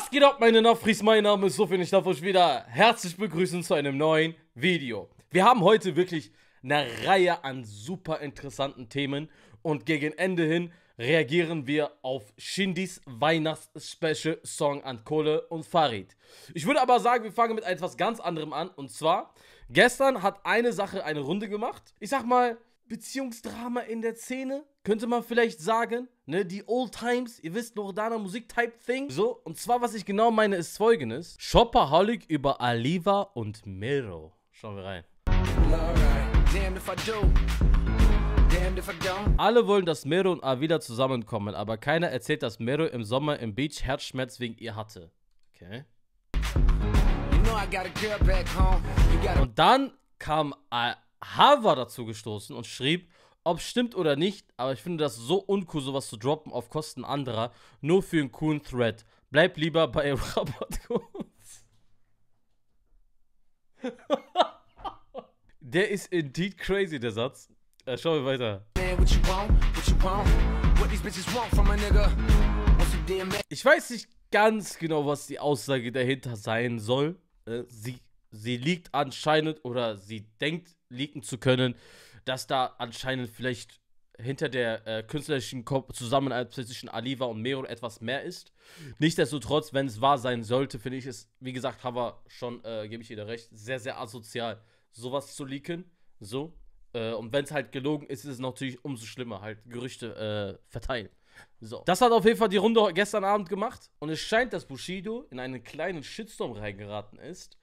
Was geht ab, meine Nafris? Mein Name ist Sofian. Ich darf euch wieder herzlich begrüßen zu einem neuen Video. Wir haben heute wirklich eine Reihe an super interessanten Themen und gegen Ende hin reagieren wir auf Shindys Weihnachts-Special-Song an Kohle und Farid. Ich würde aber sagen, wir fangen mit etwas ganz anderem an und zwar, gestern hat eine Sache eine Runde gemacht. Ich sag mal, Beziehungsdrama in der Szene, könnte man vielleicht sagen. Ne, die Old Times, ihr wisst, Loredana Musik-Type-Thing. So, und zwar, was ich genau meine, ist folgendes. Shopaholic über Aliva und Mero. Schauen wir rein. Alle wollen, dass Mero und A wieder zusammenkommen, aber keiner erzählt, dass Mero im Sommer im Beach Herzschmerz wegen ihr hatte. Okay. Und dann kam Hava dazu gestoßen und schrieb, ob stimmt oder nicht, aber ich finde das so uncool, sowas zu droppen auf Kosten anderer, nur für einen coolen Thread. Bleib lieber bei Rabattcodes. der ist indeed crazy, der Satz. Äh, schauen wir weiter. Ich weiß nicht ganz genau, was die Aussage dahinter sein soll. Äh, sie, sie liegt anscheinend oder sie denkt liegen zu können, dass da anscheinend vielleicht hinter der äh, künstlerischen Zusammenarbeit zwischen Aliva und Mero etwas mehr ist. Nichtsdestotrotz, wenn es wahr sein sollte, finde ich es, wie gesagt, Hava schon, äh, gebe ich ihr recht, sehr, sehr asozial, sowas zu leaken. So. Äh, und wenn es halt gelogen ist, ist es natürlich umso schlimmer, halt Gerüchte äh, verteilen. So. Das hat auf jeden Fall die Runde gestern Abend gemacht. Und es scheint, dass Bushido in einen kleinen Shitstorm reingeraten ist.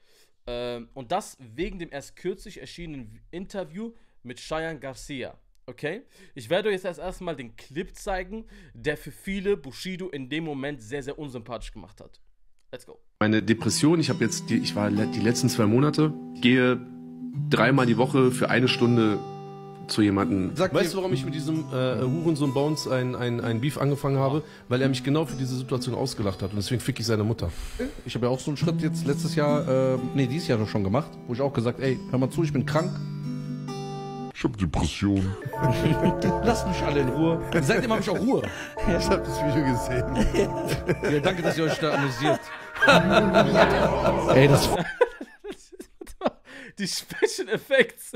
Ähm, und das wegen dem erst kürzlich erschienenen Interview mit Cheyenne Garcia. Okay? Ich werde euch jetzt erst erstmal den Clip zeigen, der für viele Bushido in dem Moment sehr, sehr unsympathisch gemacht hat. Let's go. Meine Depression, ich habe jetzt, die, ich war die letzten zwei Monate, gehe dreimal die Woche für eine Stunde zu jemandem. Sag weißt du, warum ich mit diesem äh, Hurensohn Bones ein, ein, ein Beef angefangen habe? Weil er mich genau für diese Situation ausgelacht hat und deswegen fick ich seine Mutter. Ich habe ja auch so einen Schritt jetzt letztes Jahr, äh, nee, dieses Jahr schon gemacht, wo ich auch gesagt, ey, hör mal zu, ich bin krank. Ich hab Depressionen. Lasst mich alle in Ruhe. Seitdem habe ich auch Ruhe. Ich habe das Video gesehen. Ja, danke, dass ihr euch da amüsiert. ey, das die Special Effects.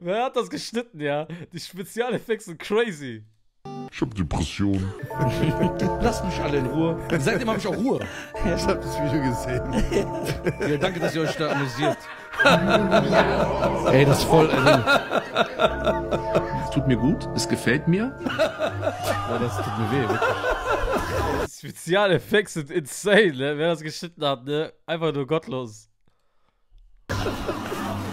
Wer hat das geschnitten, ja? Die Spezialeffekte sind crazy. Ich hab Depressionen. Lasst mich alle in Ruhe. Seitdem habe ich auch Ruhe. Ich hab das Video gesehen. Ja, danke, dass ihr euch da amüsiert. Ey, das ist voll. Es tut mir gut, es gefällt mir. Ja, das tut mir weh, wirklich. Spezialeffekte sind insane, ne? Wer das geschnitten hat, ne? Einfach nur gottlos.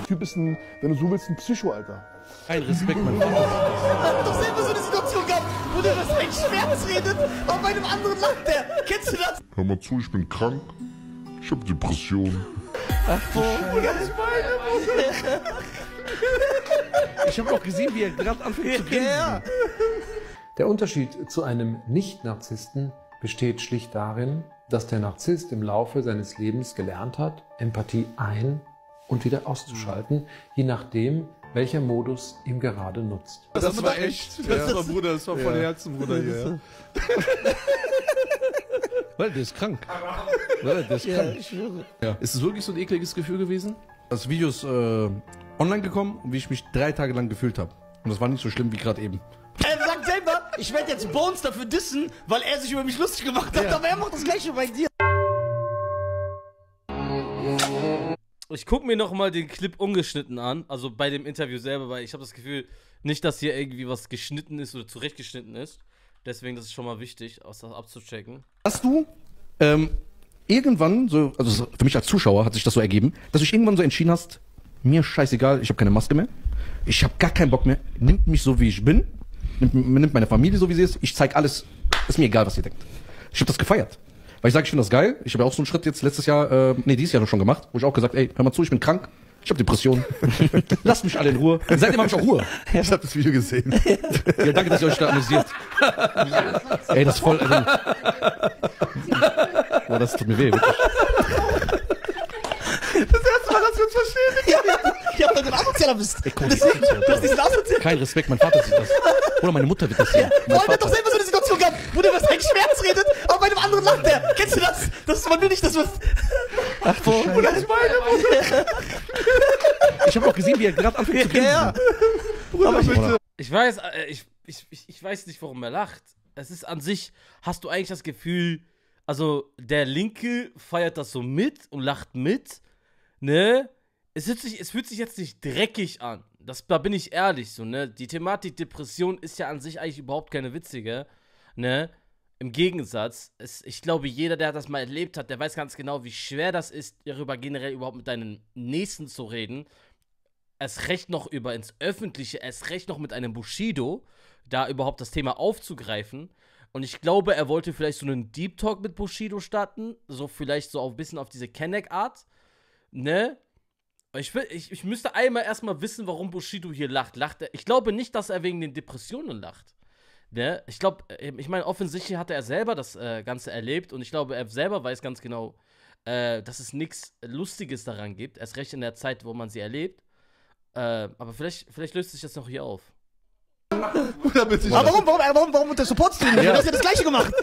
Typ ist ein, wenn du so willst, ein Psycho, Alter. Kein Respekt, mein Vater. doch selber so eine Situation gehabt, wo der was ein Schweres redet auf einem anderen Land. Der, kennst du das? Hör mal zu, ich bin krank. Ich hab Depressionen. Ach, oh, Digga, ich meine, Ich hab auch gesehen, wie er gerade anfängt zu grinsen. Ja. Der Unterschied zu einem Nicht-Narzissten besteht schlicht darin, dass der Narzisst im Laufe seines Lebens gelernt hat, Empathie ein- und wieder auszuschalten, je nachdem, welcher Modus ihm gerade nutzt. Das, das war echt. Das ja. war Bruder, das war von ja. Herzen, Bruder hier. Weil der ist krank. Weil der ist krank. Ja, ich schwöre. Ja. Ist es wirklich so ein ekliges Gefühl gewesen? Das Video ist äh, online gekommen und wie ich mich drei Tage lang gefühlt habe. Und das war nicht so schlimm wie gerade eben. Er sagt selber, ich werde jetzt Bones dafür dissen, weil er sich über mich lustig gemacht hat, aber er macht das gleiche bei dir. Ich gucke mir nochmal den Clip ungeschnitten an, also bei dem Interview selber, weil ich habe das Gefühl, nicht, dass hier irgendwie was geschnitten ist oder zurechtgeschnitten ist. Deswegen, das ist schon mal wichtig, das abzuchecken. Hast du ähm, irgendwann, so, also für mich als Zuschauer hat sich das so ergeben, dass du dich irgendwann so entschieden hast, mir scheißegal, ich habe keine Maske mehr, ich habe gar keinen Bock mehr, nimmt mich so wie ich bin, nimmt, nimmt meine Familie so wie sie ist, ich zeig alles, ist mir egal, was ihr denkt. Ich habe das gefeiert. Weil ich sage, ich finde das geil. Ich habe ja auch so einen Schritt jetzt letztes Jahr, äh, nee, dieses Jahr schon gemacht, wo ich auch gesagt, ey, hör mal zu, ich bin krank. Ich habe Depressionen. Lasst mich alle in Ruhe. Seitdem habe ich auch Ruhe. Ich habe das Video gesehen. Ja, danke, dass ihr euch da amüsiert. ey, das ist voll. Also, boah, das tut mir weh, wirklich. Das erste Mal, dass wir uns verstehen. Ja, ja. Ja, weil du ein Asozialer bist. Ey, komm, das, das ist Asozial. Kein Respekt, mein Vater sieht das. Oder meine Mutter wird das sehen. Mein Vater. doch selber so eine Situation gehabt, wo der über seinen Schmerz redet, aber bei einem anderen lacht der. Kennst du das? Das ist man will nicht, dass was. Ach, wo, wo das meine Ich habe auch gesehen, wie er gerade anfängt zu grinsen. Ja, Bruder, bitte. Ich weiß, äh, ich, ich, ich, ich weiß nicht, warum er lacht. Es ist an sich, hast du eigentlich das Gefühl, also der Linke feiert das so mit und lacht mit, ne? Es fühlt sich, es fühlt sich jetzt nicht dreckig an. Das, da bin ich ehrlich so, ne? Die Thematik Depression ist ja an sich eigentlich überhaupt keine witzige, ne? Im Gegensatz, es, ich glaube, jeder, der das mal erlebt hat, der weiß ganz genau, wie schwer das ist, darüber generell überhaupt mit deinen Nächsten zu reden erst recht noch über ins Öffentliche, erst recht noch mit einem Bushido, da überhaupt das Thema aufzugreifen. Und ich glaube, er wollte vielleicht so einen Deep Talk mit Bushido starten, so vielleicht so ein bisschen auf diese Kenneck-Art, ne? Ich, will, ich, ich müsste einmal erstmal wissen, warum Bushido hier lacht. lacht er, ich glaube nicht, dass er wegen den Depressionen lacht. Ne? Ich glaube, ich meine, offensichtlich hatte er selber das äh, Ganze erlebt und ich glaube, er selber weiß ganz genau, äh, dass es nichts Lustiges daran gibt, erst recht in der Zeit, wo man sie erlebt. Äh, aber vielleicht, vielleicht löst sich das noch hier auf. Aber warum, warum, warum, warum untersupportst du ihn? nicht? Du hast ja das Gleiche gemacht.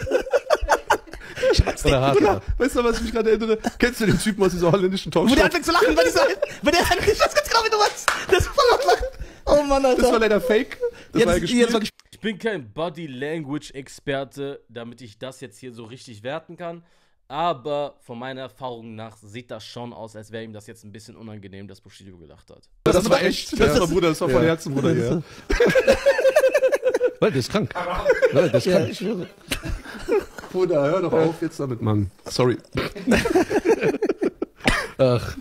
Oder hart, Bruder, oder? weißt du, was ich mich gerade erinnere? Kennst du den Typen aus dieser holländischen Wo der Talkshow? anfängt zu lachen, weil dieser, weil der, ich weiß ganz genau, wie du meinst. Der ist voll Lachen. Oh Mann, Alter. Das war leider fake. Das Ja, war ja das- ja, das war gespielt. Ich bin kein Body Language Experte, damit ich das jetzt hier so richtig werten kann. Aber von meiner Erfahrung nach sieht das schon aus, als wäre ihm das jetzt ein bisschen unangenehm, dass Bushido gelacht hat. Das, war echt. Das war Bruder, das war von Herzen, Bruder. Ja. Weil der ist krank. Weil der ist Ja, krank. Bruder, hör doch auf jetzt damit, Mann. Sorry. Ach,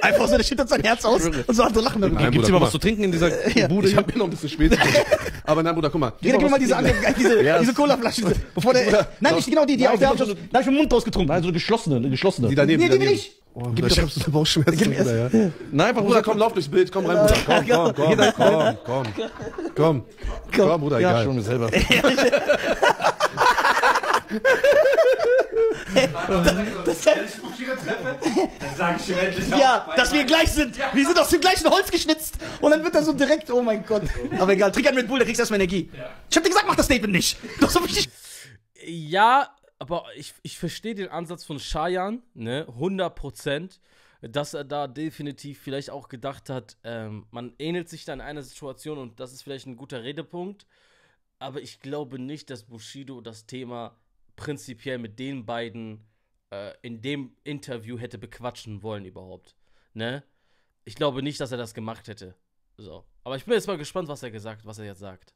Einfach so, der schüttet sein Herz aus und so andere lachen darüber. Nein, gibt's Bruder, immer guck was zu trinken in dieser Ja. Bude? Ich hab mir noch ein bisschen spät. Aber nein, Bruder, guck mal. Jeder, gib mir mal diese, andere, diese, Ja, diese es- Colaflasche. Bevor der, nein, nicht genau die, die Nein, auf der hab ich, da hab ich mit dem Mund ausgetrunken. Nein, so eine geschlossene, eine geschlossene. Die daneben. Nee, die will ich. Oh, Bruder, ich hab so Bauchschmerzen, Gib mir Bruder, ja. Nein, einfach Bruder, komm, lauf durchs Bild. Komm rein, Bruder. Komm, komm, komm, komm, komm. Komm. Komm, Bruder, Ja, egal. schon selber. Ja, dass wir gleich sind. Wir sind aus dem gleichen Holz geschnitzt. Und dann wird er so direkt, oh mein Gott. Aber egal, trink einen mit Bull, da kriegst du erstmal Energie. Ich hab dir gesagt, mach das Statement nicht. Hast so richtig. Ja, aber ich, ich verstehe den Ansatz von Shayan, ne, 100%, dass er da definitiv vielleicht auch gedacht hat, ähm, man ähnelt sich da in einer Situation und das ist vielleicht ein guter Redepunkt, aber ich glaube nicht, dass Bushido das Thema prinzipiell mit den beiden äh, in dem Interview hätte bequatschen wollen überhaupt, ne? Ich glaube nicht, dass er das gemacht hätte. So. Aber ich bin jetzt mal gespannt, was er gesagt, was er jetzt sagt.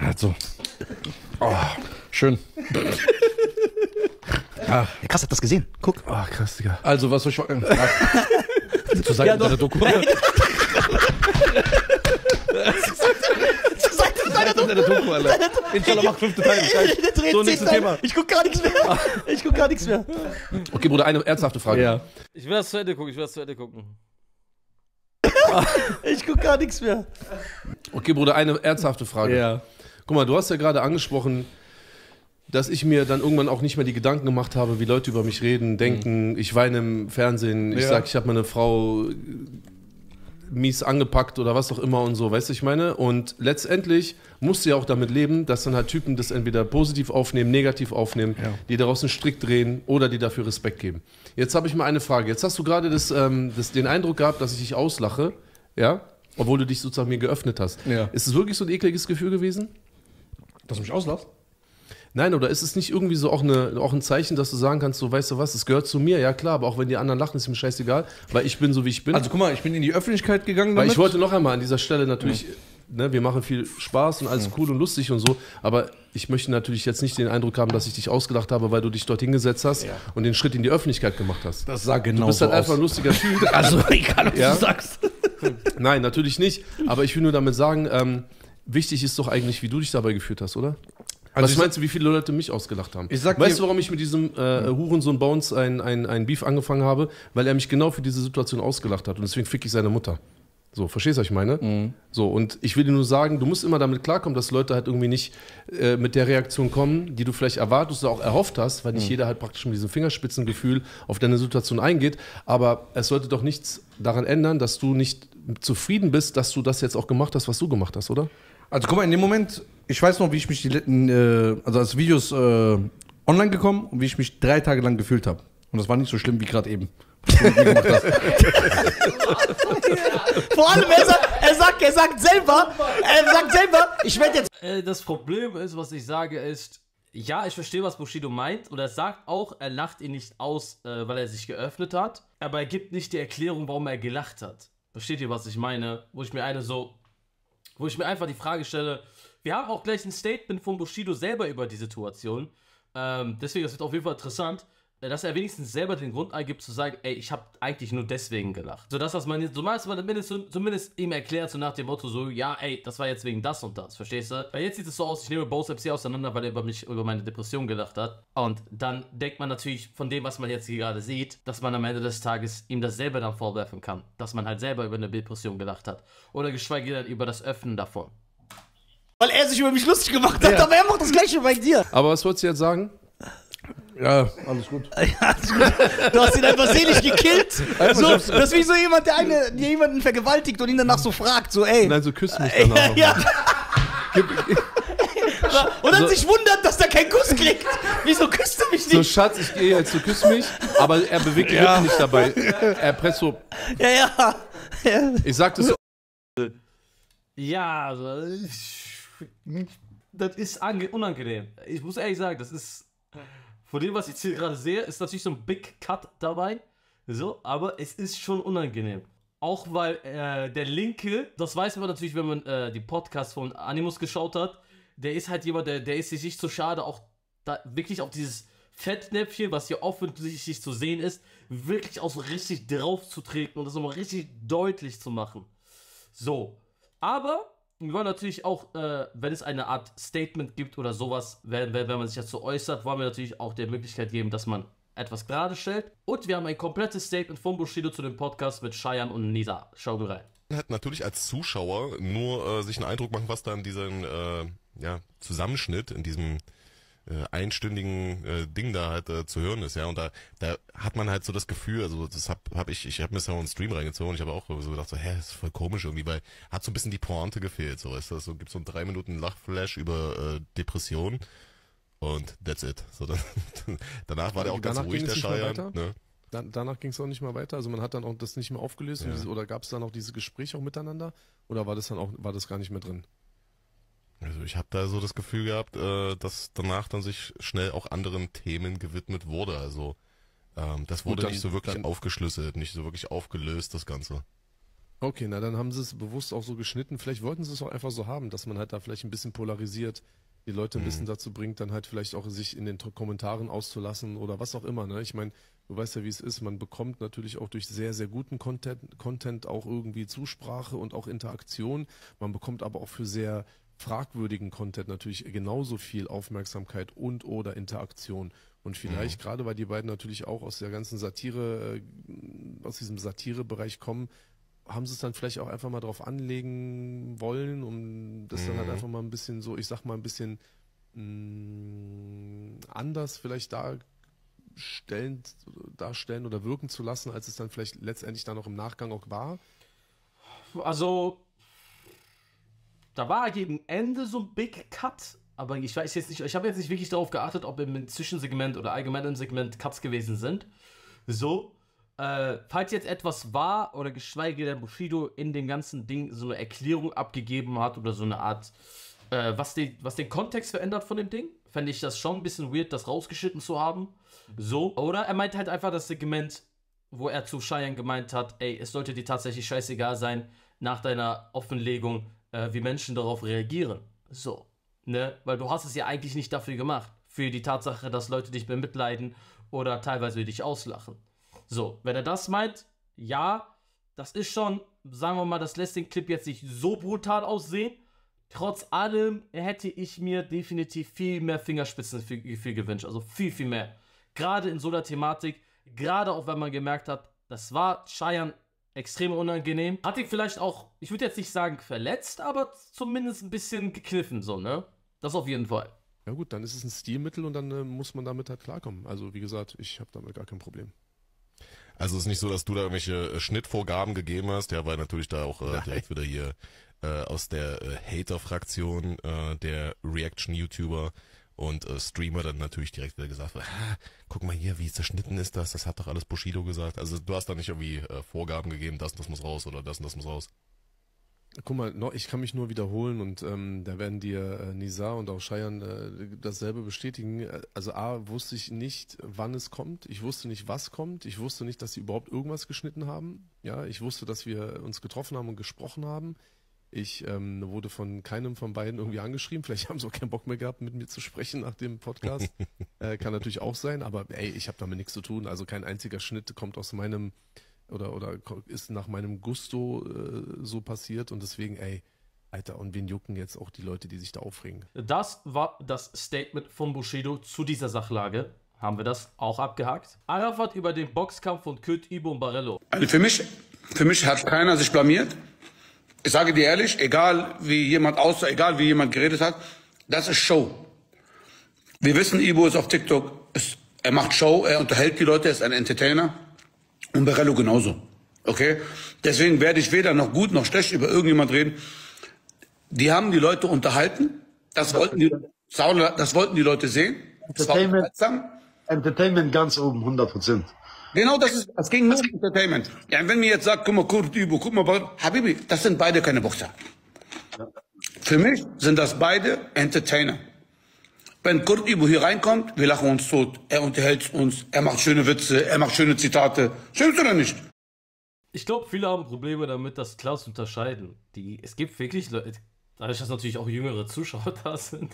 Also. Oh, schön. Ja, krass, hat das gesehen. Guck. Ah, krass, Digga. Also, was soll ich sagen? Zur Seite Ja, doch. der Doku. Deiner der Doku, Alter. Inshallah macht fünfte Teil. So, nächstes. Thema. Ich guck gar nichts mehr. Ich guck gar nichts mehr. Okay, Bruder, eine ernsthafte Frage. Ja. Ich will das zu Ende gucken, ich will das zu Ende gucken. Ich guck gar nichts mehr. Okay, Bruder, eine ernsthafte Frage. Ja. Guck mal, du hast ja gerade angesprochen, dass ich mir dann irgendwann auch nicht mehr die Gedanken gemacht habe, wie Leute über mich reden, denken, ich weine im Fernsehen, ich Ja. sag, ich habe meine Frau mies angepackt oder was auch immer und so, weißt du, ich meine? Und letztendlich musst du ja auch damit leben, dass dann halt Typen das entweder positiv aufnehmen, negativ aufnehmen, Ja. die daraus einen Strick drehen oder die dafür Respekt geben. Jetzt habe ich mal eine Frage. Jetzt hast du gerade das, ähm, das, den Eindruck gehabt, dass ich dich auslache, ja? Obwohl du dich sozusagen mir geöffnet hast. Ja. Ist es wirklich so ein ekliges Gefühl gewesen? Dass du mich auslässt? Nein, oder ist es nicht irgendwie so auch, eine, auch ein Zeichen, dass du sagen kannst, so weißt du was, es gehört zu mir, ja klar, aber auch wenn die anderen lachen, ist mir scheißegal, weil ich bin so wie ich bin. Also, guck mal, ich bin in die Öffentlichkeit gegangen weil damit. ich wollte noch einmal an dieser Stelle natürlich, ne, wir machen viel Spaß und alles cool und lustig und so, aber ich möchte natürlich jetzt nicht den Eindruck haben, dass ich dich ausgelacht habe, weil du dich dort hingesetzt hast und den Schritt in die Öffentlichkeit gemacht hast. das sah genau Du bist halt so einfach ein aus. lustiger Typ. Also, egal, was Ja? du sagst. Nein, natürlich nicht, aber ich will nur damit sagen, ähm, wichtig ist doch eigentlich, wie du dich dabei gefühlt hast, oder? Also Was ich meinst du, wie viele Leute mich ausgelacht haben? Ich sag weißt du, warum ich mit diesem äh, Hurensohn Bones ein, ein, ein Beef angefangen habe? Weil er mich genau für diese Situation ausgelacht hat und deswegen fick ich seine Mutter. So, verstehst du, was ich meine? Mhm. So, und ich will dir nur sagen, du musst immer damit klarkommen, dass Leute halt irgendwie nicht äh, mit der Reaktion kommen, die du vielleicht erwartest oder auch erhofft hast, weil nicht Mhm. jeder halt praktisch mit diesem Fingerspitzengefühl auf deine Situation eingeht. Aber es sollte doch nichts daran ändern, dass du nicht zufrieden bist, dass du das jetzt auch gemacht hast, was du gemacht hast, oder? Also guck mal, in dem Moment ich weiß noch, wie ich mich die letzten, äh, also als Videos äh, online gekommen und wie ich mich drei Tage lang gefühlt habe. Und das war nicht so schlimm wie gerade eben. Vor allem, er sagt, er sagt, er sagt selber, er sagt selber, ich werde jetzt. Äh, das Problem ist, was ich sage, ist, ja, ich verstehe, was Bushido meint. Und er sagt auch, er lacht ihn nicht aus, äh, weil er sich geöffnet hat. Aber er gibt nicht die Erklärung, warum er gelacht hat. Versteht ihr, was ich meine? Wo ich mir eine so, wo ich mir einfach die Frage stelle, wir haben auch gleich ein Statement von Bushido selber über die Situation. Ähm, deswegen, das wird auf jeden Fall interessant, dass er wenigstens selber den Grund eingibt, zu sagen, ey, ich habe eigentlich nur deswegen gelacht. Sodass das man, so dass man zumindest, zumindest ihm erklärt, so nach dem Motto, so, ja, ey, das war jetzt wegen das und das, verstehst du? Weil jetzt sieht es so aus, ich nehme Bose MC auseinander, weil er über mich, über meine Depression gelacht hat. Und dann denkt man natürlich von dem, was man jetzt hier gerade sieht, dass man am Ende des Tages ihm das selber dann vorwerfen kann. Dass man halt selber über eine Depression gelacht hat. Oder geschweige denn über das Öffnen davon. Weil er sich über mich lustig gemacht hat, aber er macht das gleiche bei dir. Aber was wolltest du jetzt sagen? Ja, alles gut. Ja. Du hast ihn einfach selig gekillt. So, das ist wie so jemand, der eine, der jemanden vergewaltigt und ihn danach so fragt, so, ey. Nein, so küsst mich danach. ja, ja. Und dann sich wundert, dass er keinen Kuss kriegt. Wieso küsst er mich So, nicht? Schatz, ich gehe jetzt, du küsst mich, aber er bewegt die Lippen nicht dabei. Er presst so. Ja, ja. ja. Ich sag das so. Ja, also, ich- das ist ange unangenehm. Ich muss ehrlich sagen, das ist, von dem, was ich hier gerade sehe, ist natürlich so ein Big Cut dabei. So, aber es ist schon unangenehm. Auch weil äh, der Linke, das weiß man natürlich, wenn man äh, die Podcasts von Animus geschaut hat, der ist halt jemand, der, der ist sich nicht so schade, auch da wirklich auf dieses Fettnäpfchen, was hier offensichtlich zu sehen ist, wirklich auch so richtig drauf zu treten und das nochmal richtig deutlich zu machen. So. Aber wir wollen natürlich auch, äh, wenn es eine Art Statement gibt oder sowas, wenn, wenn, wenn man sich dazu äußert, wollen wir natürlich auch der Möglichkeit geben, dass man etwas gerade stellt. Und wir haben ein komplettes Statement von Bushido zu dem Podcast mit Cheyenne und Nisa. Schauen wir rein. halt natürlich als Zuschauer nur äh, sich einen Eindruck machen, was da in diesem äh, ja, Zusammenschnitt, in diesem äh, einstündigen äh, Ding da halt äh, zu hören ist, ja. Und da, da hat man halt so das Gefühl, also das hab, hab ich, ich habe mir so einen Stream reingezogen und ich habe auch so gedacht, so, hä, das ist voll komisch irgendwie, weil hat so ein bisschen die Pointe gefehlt, so ist das, so gibt so einen drei Minuten Lachflash über äh, Depression und that's it. So, dann, danach war der auch ganz ruhig, der weiter? Ne? Dan danach ging es auch nicht mehr weiter. Also man hat dann auch das nicht mehr aufgelöst Ja. oder gab es dann auch diese Gespräche auch miteinander? Oder war das dann auch, war das gar nicht mehr drin? Also ich habe da so das Gefühl gehabt, äh, dass danach dann sich schnell auch anderen Themen gewidmet wurde. Also ähm, das Gut, wurde dann- nicht so wirklich aufgeschlüsselt, nicht so wirklich aufgelöst, das Ganze. Okay, na dann haben sie es bewusst auch so geschnitten. Vielleicht wollten sie es auch einfach so haben, dass man halt da vielleicht ein bisschen polarisiert, die Leute ein bisschen dazu bringt, dann halt vielleicht auch sich in den Kommentaren auszulassen oder was auch immer. Ne? Ich meine, du weißt ja, wie es ist. Man bekommt natürlich auch durch sehr, sehr guten Content, Content auch irgendwie Zusprache und auch Interaktion. Man bekommt aber auch für sehr fragwürdigen Content natürlich genauso viel Aufmerksamkeit und oder Interaktion. Und vielleicht, gerade weil die beiden natürlich auch aus der ganzen Satire, äh, aus diesem Satirebereich kommen, haben sie es dann vielleicht auch einfach mal drauf anlegen wollen, um das dann halt Mhm. einfach mal ein bisschen so, ich sag mal ein bisschen mh, anders vielleicht darstellen, darstellen oder wirken zu lassen, als es dann vielleicht letztendlich dann auch im Nachgang auch war. Also, da war gegen Ende so ein Big Cut, aber ich weiß jetzt nicht, ich habe jetzt nicht wirklich darauf geachtet, ob im Zwischensegment oder allgemein im Segment Cuts gewesen sind. So, äh, falls jetzt etwas war oder geschweige denn Bushido in dem ganzen Ding so eine Erklärung abgegeben hat oder so eine Art, äh, was, die, was den Kontext verändert von dem Ding, fände ich das schon ein bisschen weird, das rausgeschnitten zu haben. So, oder er meint halt einfach das Segment, wo er zu Cheyenne gemeint hat, ey, es sollte dir tatsächlich scheißegal sein, nach deiner Offenlegung, äh, wie Menschen darauf reagieren. So, ne? Weil du hast es ja eigentlich nicht dafür gemacht. Für die Tatsache, dass Leute dich bemitleiden oder teilweise dich auslachen. So, wenn er das meint, ja, das ist schon, sagen wir mal, das lässt den Clip jetzt nicht so brutal aussehen. Trotz allem hätte ich mir definitiv viel mehr Fingerspitzengefühl gewünscht. Also viel, viel mehr. Gerade in so einer Thematik, gerade auch wenn man gemerkt hat, das war Cheyenne extrem unangenehm. Hat ihn vielleicht auch, ich würde jetzt nicht sagen verletzt, aber zumindest ein bisschen gekniffen, so, ne? Das auf jeden Fall. Ja gut, dann ist es ein Stilmittel und dann äh, muss man damit halt klarkommen. Also wie gesagt, ich habe damit gar kein Problem. Also es ist nicht so, dass du da irgendwelche äh, Schnittvorgaben gegeben hast, ja, weil natürlich da auch äh, direkt wieder hier äh, aus der äh, Hater-Fraktion äh, der Reaction-YouTuber und äh, Streamer dann natürlich direkt wieder gesagt, guck mal hier, wie zerschnitten ist das, das hat doch alles Bushido gesagt. Also du hast da nicht irgendwie äh, Vorgaben gegeben, das und das muss raus oder das und das muss raus. Guck mal, ich kann mich nur wiederholen und ähm, da werden dir äh, Nizar und auch Scheiern äh, dasselbe bestätigen. Also A, wusste ich nicht, wann es kommt. Ich wusste nicht, was kommt. Ich wusste nicht, dass sie überhaupt irgendwas geschnitten haben. Ja, ich wusste, dass wir uns getroffen haben und gesprochen haben. Ich ähm, wurde von keinem von beiden irgendwie angeschrieben. Vielleicht haben sie auch keinen Bock mehr gehabt, mit mir zu sprechen nach dem Podcast. äh, kann natürlich auch sein, aber ey, ich habe damit nichts zu tun. Also kein einziger Schnitt kommt aus meinem oder oder ist nach meinem Gusto äh, so passiert und deswegen, ey, Alter, und wen jucken jetzt auch die Leute, die sich da aufregen? Das war das Statement von Bushido zu dieser Sachlage. Haben wir das auch abgehakt? Arafat über den Boxkampf von Kurt Ibo und Barello. Also für mich, für mich hat keiner sich blamiert. Ich sage dir ehrlich, egal wie jemand aussah, egal wie jemand geredet hat, das ist Show. Wir wissen, Ibo ist auf TikTok, ist, er macht Show, er unterhält die Leute, er ist ein Entertainer. Und Barello genauso. Okay? Deswegen werde ich weder noch gut noch schlecht über irgendjemand reden. Die haben die Leute unterhalten. Das wollten die, das wollten die Leute sehen. Entertainment. Entertainment ganz oben, 100 Prozent. Genau, das ist, das ging nur um Entertainment. Ja, wenn mir jetzt sagt, guck mal, Kurt Übo, guck mal, Habibi, das sind beide keine Boxer. Für mich sind das beide Entertainer. Wenn Kurt Übo hier reinkommt, wir lachen uns tot. Er unterhält uns, er macht schöne Witze, er macht schöne Zitate. Stimmt's oder nicht? Ich glaube, viele haben Probleme damit, das klar zu unterscheiden. Die, es gibt wirklich Leute, dadurch, dass natürlich auch jüngere Zuschauer da sind,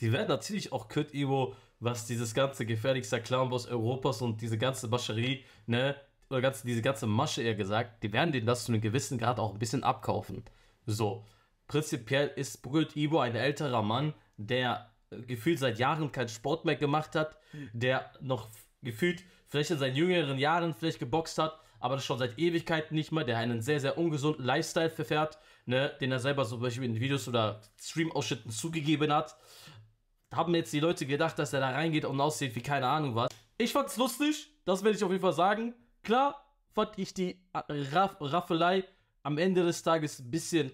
die werden natürlich auch Kurt Ivo, was dieses ganze gefährlichste Clownboss Europas und diese ganze Mascherie, ne, oder ganz, diese ganze Masche eher gesagt, die werden denen das zu einem gewissen Grad auch ein bisschen abkaufen. So, prinzipiell ist Kurt Ivo ein älterer Mann, der äh, gefühlt seit Jahren keinen Sport mehr gemacht hat, der noch gefühlt vielleicht in seinen jüngeren Jahren vielleicht geboxt hat, aber das schon seit Ewigkeiten nicht mehr, der einen sehr, sehr ungesunden Lifestyle verfährt, ne, den er selber zum Beispiel in Videos oder Stream-Ausschnitten zugegeben hat. Haben jetzt die Leute gedacht, dass er da reingeht und aussieht wie keine Ahnung was. Ich fand's lustig, das werde ich auf jeden Fall sagen. Klar fand ich die Raff Raffelei am Ende des Tages ein bisschen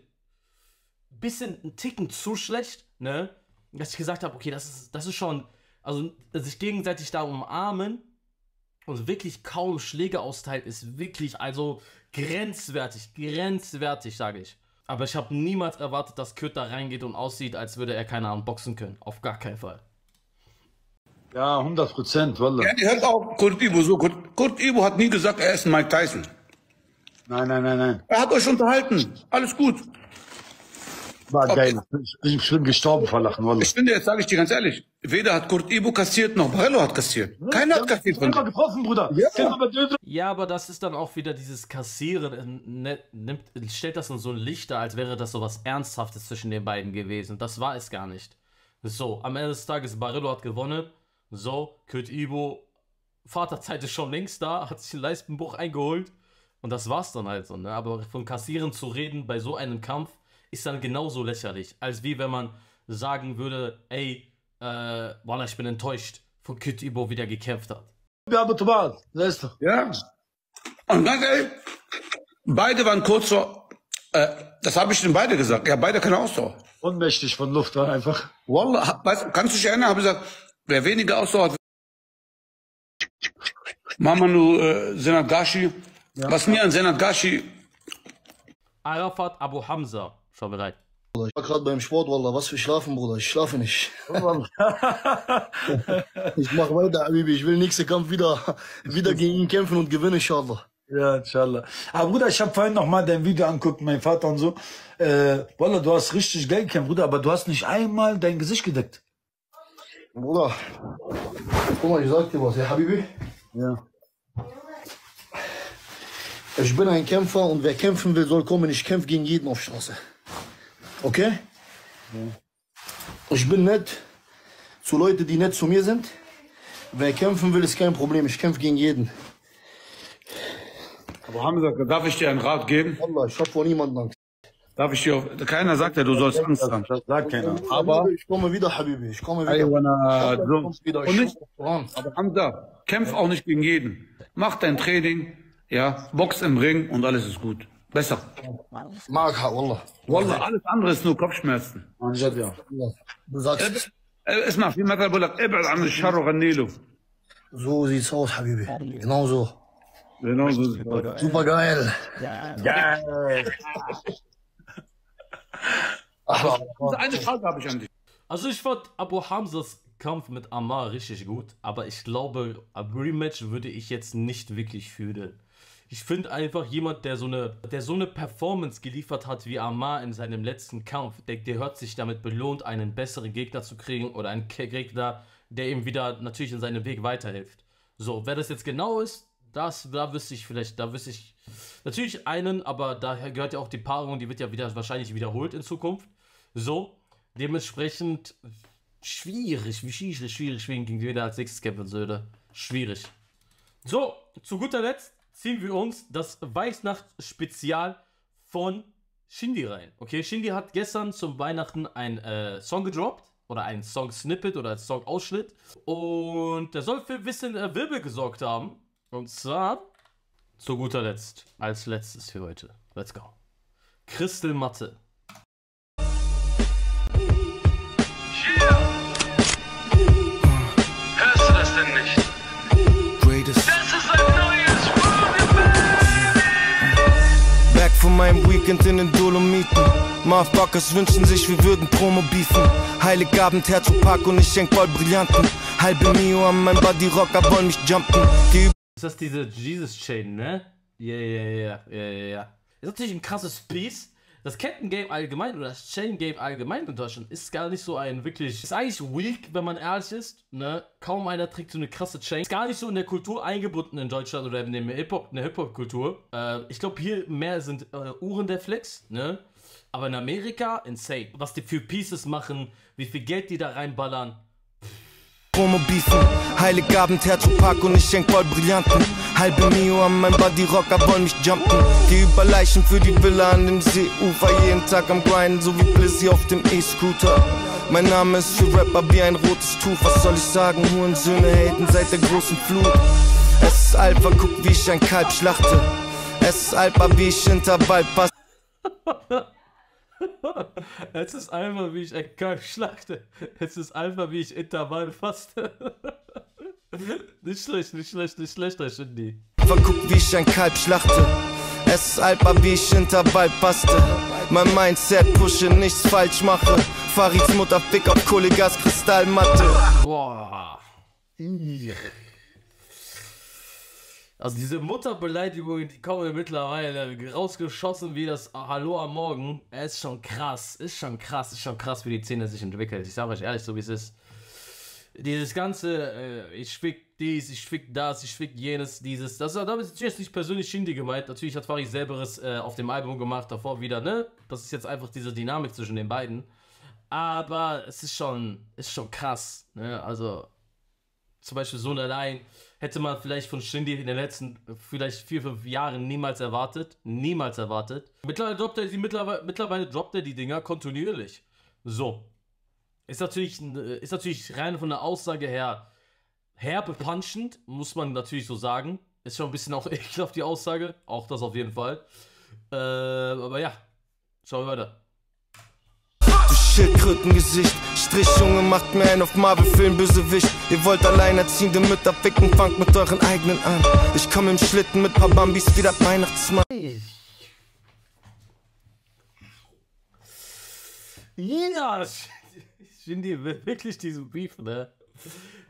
bisschen ein Ticken zu schlecht, ne? Dass ich gesagt habe, okay, das ist, das ist schon, also sich gegenseitig da umarmen und wirklich kaum Schläge austeilen, ist wirklich, also grenzwertig, grenzwertig, sage ich. Aber ich habe niemals erwartet, dass Kurt da reingeht und aussieht, als würde er keine Ahnung boxen können. Auf gar keinen Fall. Ja, 100 Prozent, Wallah. Ja, die hört auch Kurt Übo so. Kurt, Kurt Übo hat nie gesagt, er ist ein Mike Tyson. Nein, nein, nein, nein. Er hat euch unterhalten. Alles gut. War geil. Ich, bin gestorben vor Lachen, Wallah. Ich finde, jetzt sage ich dir ganz ehrlich, weder hat Kurt Ibo kassiert, noch Barello hat kassiert. Keiner hat kassiert von getroffen, Bruder. Ja. Ja, aber das ist dann auch wieder dieses Kassieren, äh, ne, nimmt, stellt das in so ein Licht dar, als wäre das so was Ernsthaftes zwischen den beiden gewesen. Das war es gar nicht. So, am Ende des Tages, Barello hat gewonnen. So, Kurt Ibo, Vaterzeit ist schon längst da, hat sich einen Leistenbruch eingeholt. Und das war's dann halt so, ne? Aber von Kassieren zu reden bei so einem Kampf ist dann genauso lächerlich, als wie wenn man sagen würde, ey, äh, Wallah, ich bin enttäuscht von Kurt Ibo, wie der gekämpft hat. Ja. Ja. Und ganz ehrlich, beide waren kurz vor, äh, das habe ich den beide gesagt. Ja, beide keine Ausdauer. Ohnmächtig von Luft war einfach. Wallah, weißt, kannst du dich erinnern, habe ich gesagt, wer weniger Ausdauer hat, Mamanu äh, Senat Gashi, was mir an Senat Gashi Arafat Abu Hamza. Schau bereit. Ich war gerade beim Sport, Wallah. Was für Schlafen, Bruder. Ich schlafe nicht. ich mach weiter, Habibi. Ich will nächsten Kampf wieder, wieder gegen ihn kämpfen und gewinnen, inshallah. Ja, inshallah. Aber Bruder, ich habe vorhin noch mal dein Video anguckt, mein Vater und so. Äh, Wallah, du hast richtig Geld gekämpft, Bruder, aber du hast nicht einmal dein Gesicht gedeckt. Bruder, guck mal, ich sag dir was, ja, Habibi. Ja. Ich bin ein Kämpfer und wer kämpfen will, soll kommen. Ich kämpfe gegen jeden auf Straße. Okay? Ich bin nett zu Leuten, die nett zu mir sind. Wer kämpfen will, ist kein Problem. Ich kämpfe gegen jeden. Aber Hamza, darf ich dir einen Rat geben? Wallah, ich hab vor niemandem Angst. Darf ich dir auf, keiner sagt ja, du sollst Angst haben. Das sagt keiner. Aber, Ich komme wieder, Habibi. Ich komme wieder. Aywana, Ich komme wieder. und Ich nicht, komme voran. aber Hamza, kämpf auch nicht gegen jeden. Mach dein Training, ja, box im Ring und alles ist gut. Besser. معك والله Wallah, alles andere ist nur Kopfschmerzen. عن جد يا Du sagst, Äh, اسمع في مثل بقول لك ابعد عن الشر وغني له. so sieht's aus, Habibi. Genau so. Genau so ist es. Super geil. Eine Frage habe ich an dich. Also ich fand Abu Hamzas Kampf mit Amar richtig gut, aber ich glaube, ein Rematch würde ich jetzt nicht wirklich fühlen. Ich finde einfach jemand, der so eine, der so eine Performance geliefert hat wie Amar in seinem letzten Kampf, der, der hört sich damit belohnt, einen besseren Gegner zu kriegen oder einen Gegner, der ihm wieder natürlich in seinem Weg weiterhilft. So, wer das jetzt genau ist, das, da wüsste ich vielleicht, da wüsste ich natürlich einen, aber da gehört ja auch die Paarung, die wird ja wieder wahrscheinlich wiederholt in Zukunft. So, dementsprechend schwierig, wie schwierig, schwierig, schwierig gegen wen er als nächstes kämpfen würde. Schwierig. So, zu guter Letzt ziehen wir uns das Weißnacht-Spezial von Shindy rein. Okay, Shindy hat gestern zum Weihnachten einen äh, Song gedroppt. Oder einen Song-Snippet oder einen Song-Ausschnitt. Und der soll für ein bisschen äh, Wirbel gesorgt haben. Und zwar zu guter Letzt, als letztes für heute. Let's go. Crystal Matte. Von meinem Weekend in den Dolomiten. Motherfuckers wünschen sich, wir würden Promo beefen. Heiligabend, Herz Park und ich schenk voll Brillanten. Halbe Mio an mein Body Rocker wollen mich jumpen. Geh Ist das diese Jesus Chain, ne? Ja, ja, ja, ja, ja. Ist natürlich ein krasses Piece. Das Ketten-Game allgemein oder das Chain-Game allgemein in Deutschland ist gar nicht so ein wirklich. Ist eigentlich weak, wenn man ehrlich ist. Ne? Kaum einer trägt so eine krasse Chain. Ist gar nicht so in der Kultur eingebunden in Deutschland oder in der Hip-Hop- in der Hip-Hop-Kultur. Äh, ich glaube, hier mehr sind äh, Uhren der Flex, ne? Aber in Amerika, insane. Was die für Pieces machen, wie viel Geld die da reinballern. Promo beefen. Heiligabend, Herz Park und ich schenk voll Brillanten. Halbe Mio an mein Body Rocker wollen mich jumpen. Geh über Leichen für die Villa an dem Seeufer. Jeden Tag am Grinden, so wie Blizzy auf dem E-Scooter. Mein Name ist für Rapper wie ein rotes Tuch. Was soll ich sagen? Hurensöhne haten seit der großen Flut. Es ist Alpha, guck wie ich ein Kalb schlachte. Es ist Alpha, wie ich Intervall passe. Es ist einfach, wie ich ein Kalb schlachte. Es ist einfach, wie ich Intervall faste. nicht schlecht, nicht schlecht, nicht schlecht, das Shindy. Verguckt, wie ich ein Kalb schlachte. Es ist Alpha, wie ich Intervall passte. Mein Mindset pushe, nichts falsch mache. Farids Mutter fick auf Kollegas Kristallmatte. Boah. Also diese Mutterbeleidigungen, die kommen mittlerweile rausgeschossen wie das Hallo am Morgen. Es ist schon krass, ist schon krass, ist schon krass, wie die Szene sich entwickelt. Ich sage euch ehrlich, so wie es ist. Dieses ganze, äh, ich fick dies, ich fick das, ich fick jenes, dieses, das damit ist jetzt nicht persönlich Shindy gemeint. Natürlich hat Farid selberes äh, auf dem Album gemacht, davor wieder, ne? Das ist jetzt einfach diese Dynamik zwischen den beiden. Aber es ist schon, ist schon krass, ne? Also, zum Beispiel so allein hätte man vielleicht von Shindy in den letzten vielleicht vier, fünf Jahren niemals erwartet. Niemals erwartet. Mittlerweile droppt er die, mittlerweile, mittlerweile droppt er die Dinger kontinuierlich. So. Ist natürlich, äh, ist natürlich rein von der Aussage her herbe punchend, muss man natürlich so sagen. Ist schon ein bisschen auch ekelhaft die Aussage. Auch das auf jeden Fall. Äh, aber ja. Schauen wir weiter. Schildkrötengesicht. Strichjunge macht mir ein auf Marvel-Film Bösewicht. Ihr wollt alleinerziehende Mütter ficken, fangt mit euren eigenen an. Ich komm im Schlitten mit paar Bambis wie der Weihnachtsmann. Ja, Shindy will wirklich diesen Beef, ne?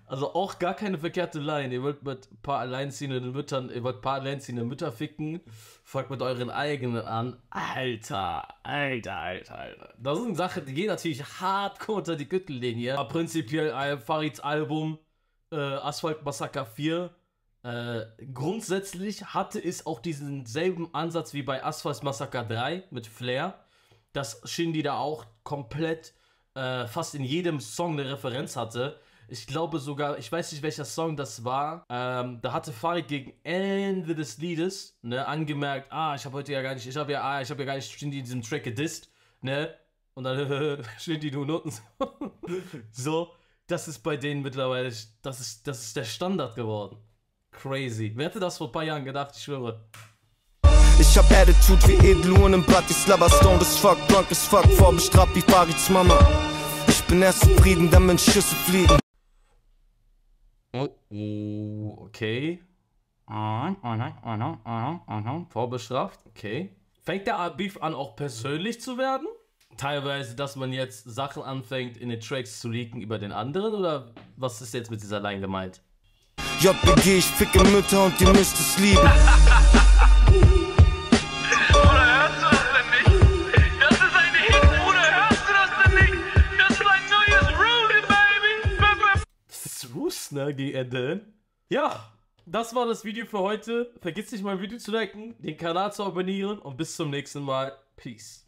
Also auch gar keine verkehrte Line. Ihr wollt mit ein paar alleinziehenden Müttern, ihr wollt ein paar alleinziehende Mütter ficken, fangt mit euren eigenen an. Alter, Alter, Alter, Alter. Das sind Sachen, die gehen natürlich hardcore unter die Gürtellinie. Aber prinzipiell äh, Farids Album äh, Asphalt Massacre 4 äh, grundsätzlich hatte es auch diesen selben Ansatz wie bei Asphalt Massacre 3 mit Flair, dass Shindy da auch komplett äh, fast in jedem Song eine Referenz hatte. Ich glaube sogar, ich weiß nicht welcher Song das war. Ähm, da hatte Farid gegen Ende des Liedes ne, angemerkt, ah, ich habe heute ja gar nicht, ich habe ja, ah, ich habe ja gar nicht Shindy in diesem Track gedisst, ne? Und dann Shindy du Noten. so, das ist bei denen mittlerweile, das ist, das ist der Standard geworden. Crazy. Wer hätte das vor ein paar Jahren gedacht? Ich schwöre. Ich hab Attitude wie Edeluren in Bratislava, stoned as fuck, drunk as fuck, vorbestraft wie Farids Mama. Ich bin erst zufrieden, dann wenn Schüsse fliegen. Oh, oh, okay. Ah, aha, aha, aha, aha. Vorbestraft, okay. Fängt der Beef an, auch persönlich zu werden? Teilweise, dass man jetzt Sachen anfängt, in den Tracks zu leaken über den anderen? Oder was ist jetzt mit dieser Line gemeint? JBG, ich ficke Mütter und ihr müsst es lieben. ist Roosner gegen Ende. Ja, das war das Video für heute. Vergiss nicht, mein Video zu liken, den Kanal zu abonnieren und bis zum nächsten Mal. Peace.